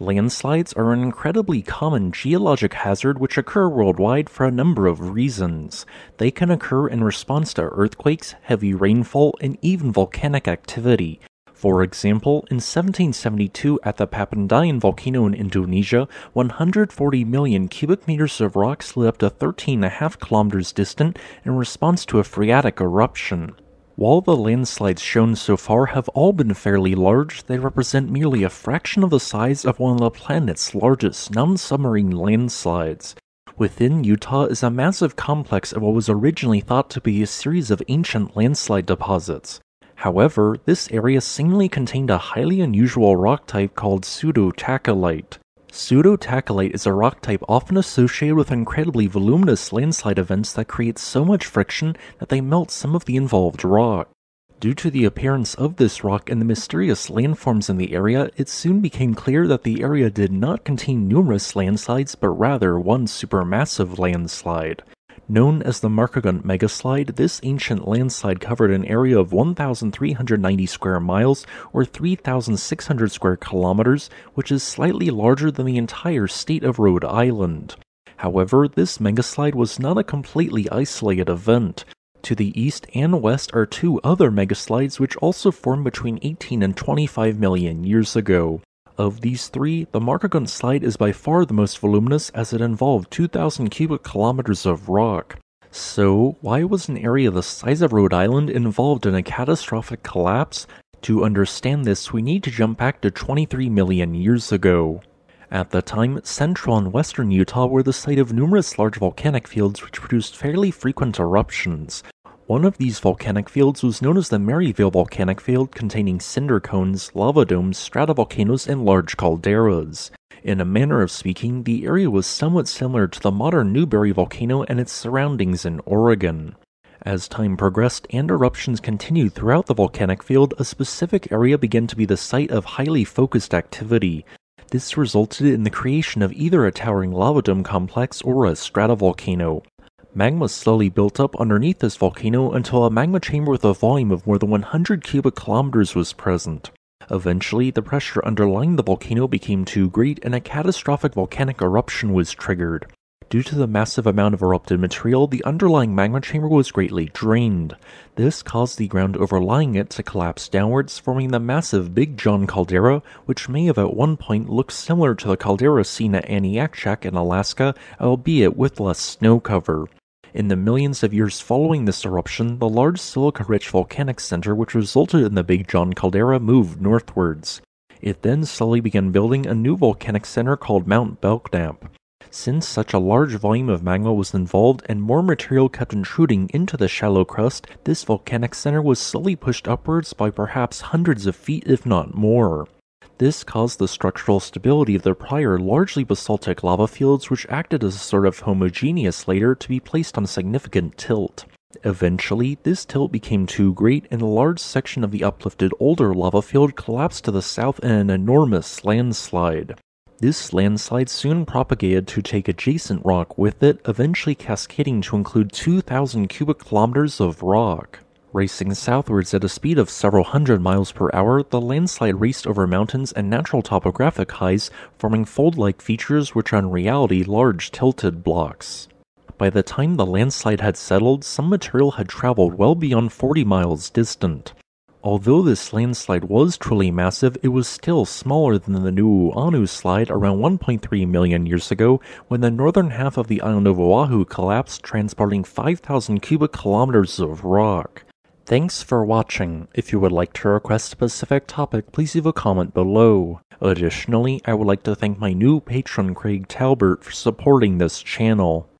Landslides are an incredibly common geologic hazard which occur worldwide for a number of reasons. They can occur in response to earthquakes, heavy rainfall, and even volcanic activity. For example, in 1772 at the Papandayan volcano in Indonesia, 140 million cubic meters of rock slid up to 13.5 kilometers distant in response to a phreatic eruption. While the landslides shown so far have all been fairly large, they represent merely a fraction of the size of one of the planet's largest non-submarine landslides. Within Utah is a massive complex of what was originally thought to be a series of ancient landslide deposits. However, this area seemingly contained a highly unusual rock type called pseudotachylyte. Pseudotachylyte is a rock type often associated with incredibly voluminous landslide events that create so much friction that they melt some of the involved rock. Due to the appearance of this rock and the mysterious landforms in the area, it soon became clear that the area did not contain numerous landslides but rather one supermassive landslide. Known as the Markagunt megaslide, this ancient landslide covered an area of 1,390 square miles or 3,600 square kilometers, which is slightly larger than the entire state of Rhode Island. However, this megaslide was not a completely isolated event. To the east and west are two other megaslides which also formed between 18 and 25 million years ago. Of these three, the Markagunt slide is by far the most voluminous as it involved 2,000 cubic kilometers of rock. So, why was an area the size of Rhode Island involved in a catastrophic collapse? To understand this, we need to jump back to 23 million years ago. At the time, central and western Utah were the site of numerous large volcanic fields which produced fairly frequent eruptions. One of these volcanic fields was known as the Marysvale Volcanic Field, containing cinder cones, lava domes, stratovolcanoes, and large calderas. In a manner of speaking, the area was somewhat similar to the modern Newberry volcano and its surroundings in Oregon. As time progressed and eruptions continued throughout the volcanic field, a specific area began to be the site of highly focused activity. This resulted in the creation of either a towering lava dome complex or a stratovolcano. Magma slowly built up underneath this volcano until a magma chamber with a volume of more than 100 cubic kilometers was present. Eventually, the pressure underlying the volcano became too great and a catastrophic volcanic eruption was triggered. Due to the massive amount of erupted material, the underlying magma chamber was greatly drained. This caused the ground overlying it to collapse downwards, forming the massive Big John caldera, which may have at one point looked similar to the caldera seen at Aniakchak in Alaska, albeit with less snow cover. In the millions of years following this eruption, the large silica-rich volcanic center which resulted in the Big John caldera moved northwards. It then slowly began building a new volcanic center called Mount Belknap. Since such a large volume of magma was involved and more material kept intruding into the shallow crust, this volcanic center was slowly pushed upwards by perhaps hundreds of feet if not more. This caused the structural stability of the prior largely basaltic lava fields which acted as a sort of homogeneous layer to be placed on a significant tilt. Eventually, this tilt became too great and a large section of the uplifted older lava field collapsed to the south in an enormous landslide. This landslide soon propagated to take adjacent rock with it, eventually cascading to include 2,000 cubic kilometers of rock. Racing southwards at a speed of several hundred miles per hour, the landslide raced over mountains and natural topographic highs, forming fold-like features which are in reality large tilted blocks. By the time the landslide had settled, some material had traveled well beyond 40 miles distant. Although this landslide was truly massive, it was still smaller than the Nuuanu slide around 1.3 million years ago when the northern half of the island of Oahu collapsed, transporting 5,000 cubic kilometers of rock. Thanks for watching. If you would like to request a specific topic, please leave a comment below. Additionally, I would like to thank my new patron Craig Talbert for supporting this channel.